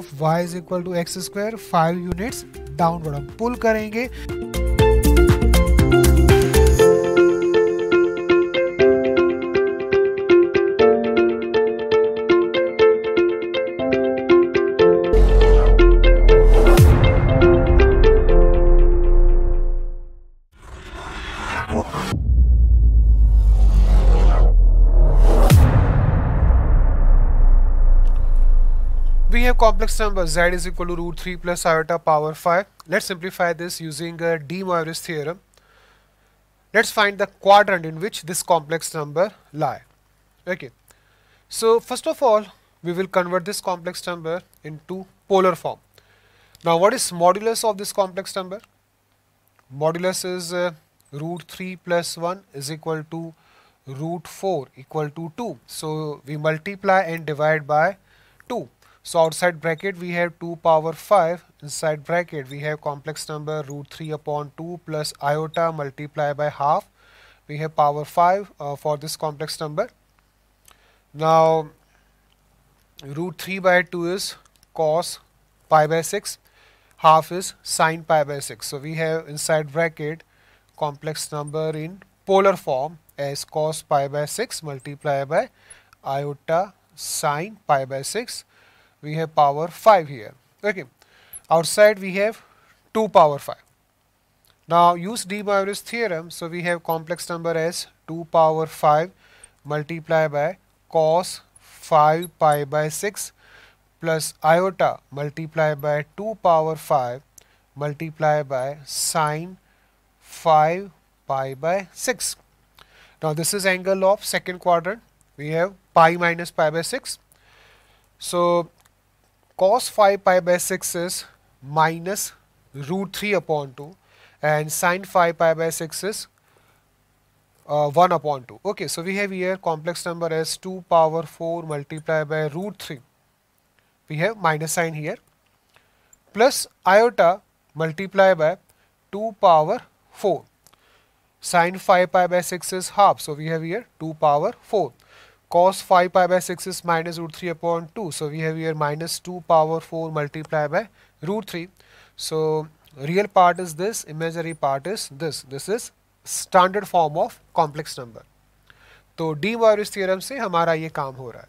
Of Y is equal to X square five units downward हम pull करेंगे। Have complex number z is equal to root 3 plus iota power 5. Let's simplify this using uh, De Moivre's theorem. Let's find the quadrant in which this complex number lie. Okay. So first of all, we will convert this complex number into polar form. Now what is modulus of this complex number? Modulus is uh, root 3 plus 1 is equal to root 4 equal to 2. So we multiply and divide by 2. So outside bracket we have 2 power 5, inside bracket we have complex number root 3 upon 2 plus iota multiply by half. We have power 5 uh, for this complex number. Now root 3 by 2 is cos pi by 6, half is sine pi by 6. So we have inside bracket complex number in polar form as cos pi by 6 multiply by iota sine pi by 6 we have power 5 here. Okay. Outside we have 2 power 5 now use De Moivre's theorem. So we have complex number as 2 power 5 multiply by cos 5 pi by 6 plus iota multiply by 2 power 5 multiply by sine 5 pi by 6 now this is angle of second quadrant. We have pi minus pi by 6 so cos 5 pi by 6 is minus root 3 upon 2 and sine 5 pi by 6 is uh, 1 upon 2. Okay, so we have here complex number as 2 power 4 multiplied by root 3. We have minus sign here plus iota multiplied by 2 power 4. Sine 5 pi by 6 is half, so we have here 2 power 4 cos 5 pi by 6 is minus root 3 upon 2. So we have here minus 2 power 4 multiplied by root 3. So real part is this, imaginary part is this. This is standard form of complex number. तो De Moivre theorem से हमारा ये काम हो रहा है